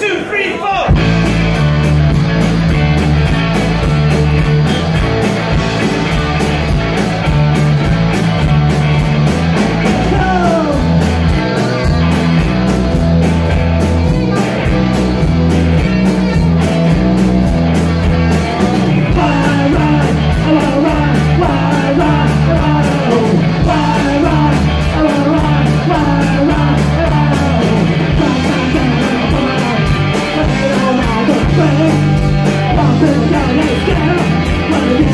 two, three, four. 最后跳起来加一